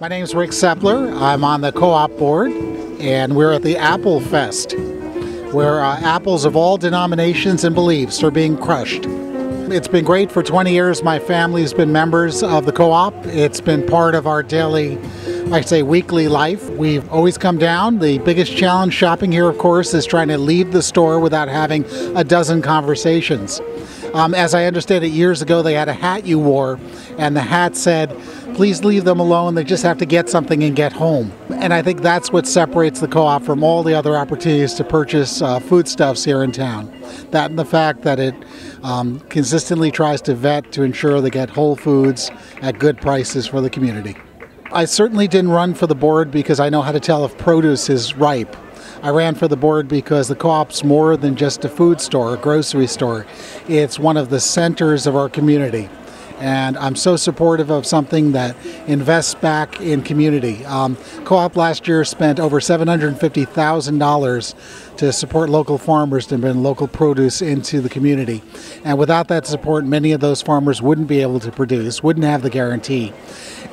My name is Rick Sepler. I'm on the co op board, and we're at the Apple Fest, where uh, apples of all denominations and beliefs are being crushed. It's been great for 20 years. My family's been members of the co op, it's been part of our daily I say weekly life. We've always come down. The biggest challenge shopping here, of course, is trying to leave the store without having a dozen conversations. Um, as I understand it, years ago they had a hat you wore, and the hat said, please leave them alone. They just have to get something and get home. And I think that's what separates the co op from all the other opportunities to purchase uh, foodstuffs here in town. That and the fact that it um, consistently tries to vet to ensure they get whole foods at good prices for the community. I certainly didn't run for the board because I know how to tell if produce is ripe. I ran for the board because the co op's more than just a food store, a grocery store. It's one of the centers of our community. And I'm so supportive of something that invests back in community. Um, co op last year spent over $750,000 to support local farmers to bring local produce into the community. And without that support, many of those farmers wouldn't be able to produce, wouldn't have the guarantee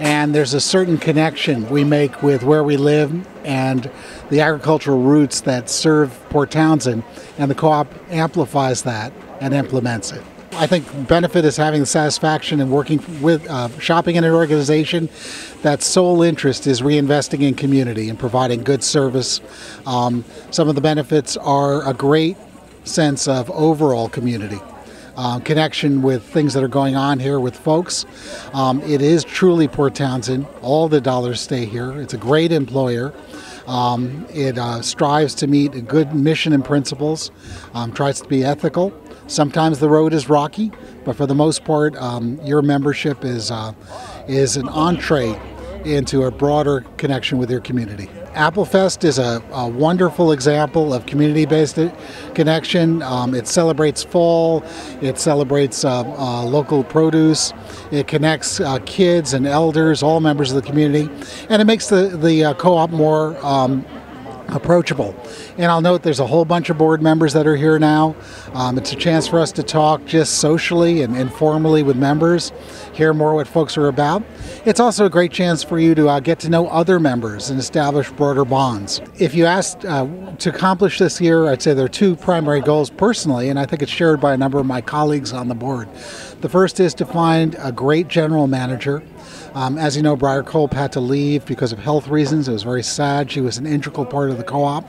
and there's a certain connection we make with where we live and the agricultural roots that serve Port Townsend, and the co-op amplifies that and implements it. I think benefit is having the satisfaction and working with uh, shopping in an organization that sole interest is reinvesting in community and providing good service. Um, some of the benefits are a great sense of overall community uh, connection with things that are going on here with folks. Um, it is truly Port Townsend. All the dollars stay here. It's a great employer. Um, it uh, strives to meet a good mission and principles, um, tries to be ethical. Sometimes the road is rocky, but for the most part, um, your membership is uh, is an entree into a broader connection with your community. Applefest is a, a wonderful example of community based connection. Um, it celebrates fall, it celebrates uh, uh, local produce, it connects uh, kids and elders, all members of the community, and it makes the, the uh, co op more um, approachable. And I'll note there's a whole bunch of board members that are here now. Um, it's a chance for us to talk just socially and informally with members, hear more what folks are about. It's also a great chance for you to uh, get to know other members and establish broader bonds. If you asked uh, to accomplish this year, I'd say there are two primary goals personally, and I think it's shared by a number of my colleagues on the board. The first is to find a great general manager um, as you know, Briar Culp had to leave because of health reasons. It was very sad. She was an integral part of the co op.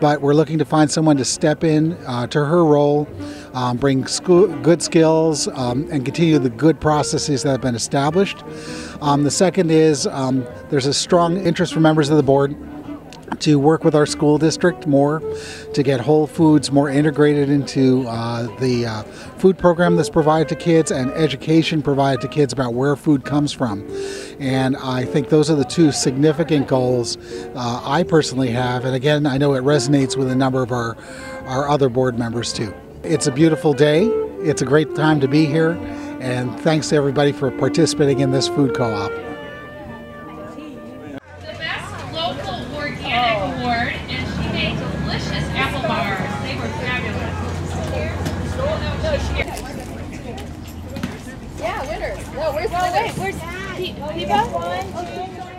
But we're looking to find someone to step in uh, to her role, um, bring school, good skills, um, and continue the good processes that have been established. Um, the second is um, there's a strong interest from members of the board to work with our school district more to get Whole Foods more integrated into uh, the uh, food program that's provided to kids and education provided to kids about where food comes from. And I think those are the two significant goals uh, I personally have. And again, I know it resonates with a number of our, our other board members too. It's a beautiful day. It's a great time to be here. And thanks to everybody for participating in this food co op. No, where's no, wait, where's Pe One, two, three.